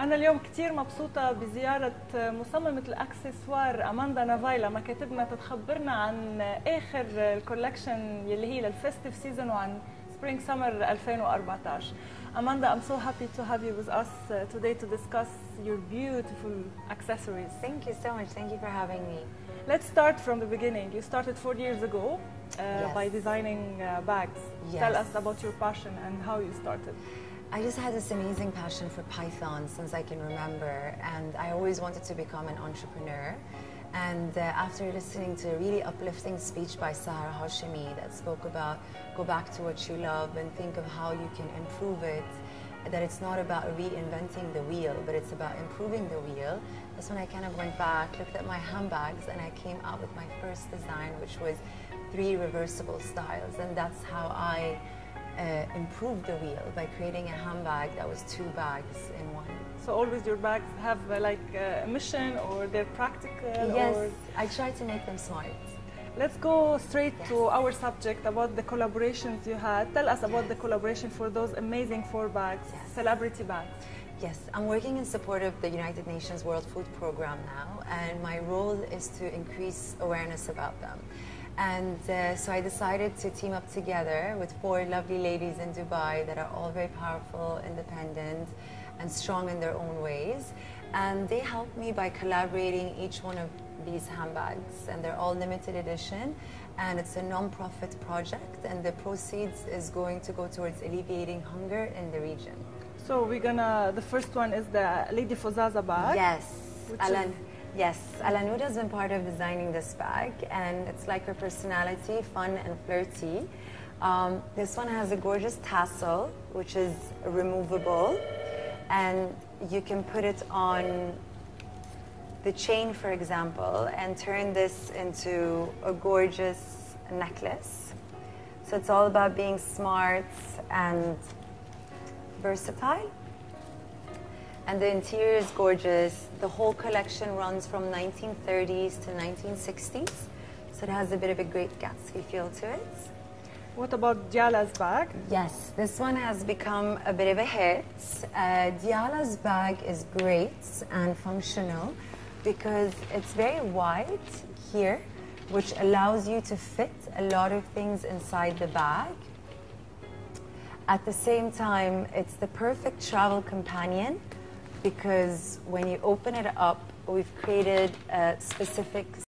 أنا اليوم كثير مبسوطة بزيارة مصممة الأكسسوار أماندا نافايلا مكاتبنا تتخبرنا عن آخر الكولكشن يلي هي للفستيف سيزون وعن سبرينج سمر 2014 Amanda, I'm so happy to have you with us uh, today to discuss your beautiful accessories. Thank you so much. Thank you for having me. Let's start from the beginning. You started four years ago uh, Yes. by designing uh, bags. Yes. Tell us about your passion and how you started. I just had this amazing passion for Python since I can remember, and I always wanted to become an entrepreneur. And uh, after listening to a really uplifting speech by Sahar Hashemi that spoke about go back to what you love and think of how you can improve it, that it's not about reinventing the wheel, but it's about improving the wheel, that's when I kind of went back, looked at my handbags, and I came out with my first design, which was three reversible styles. And that's how I uh, improved the wheel by creating a handbag that was two bags in one. So always your bags have uh, like uh, a mission or they're practical yes, or I try to make them smart. Let's go straight to our subject about the collaborations you had. Tell us about the collaboration for those amazing four bags, Yes. celebrity bags. Yes, I'm working in support of the United Nations World Food Program now, and my role is to increase awareness about them. And uh, so I decided to team up together with four lovely ladies in Dubai that are all very powerful, independent, and strong in their own ways. And they helped me by collaborating each one of these handbags, and they're all limited edition. And it's a non-profit project, and the proceeds is going to go towards alleviating hunger in the region. So we're gonna, the first one is the Lady Fozaza bag. Yes, Alan. is- Yes, Alanuda has been part of designing this bag, and it's like her personality, fun and flirty. Um, this one has a gorgeous tassel, which is removable, and you can put it on the chain, for example, and turn this into a gorgeous necklace. So it's all about being smart and versatile. And the interior is gorgeous. The whole collection runs from 1930s to 1960s. So it has a bit of a great Gatsby feel to it. What about Diala's bag? Yes, this one has become a bit of a hit. Uh, Diala's bag is great and functional because it's very wide here, which allows you to fit a lot of things inside the bag. At the same time, it's the perfect travel companion because when you open it up, we've created a specific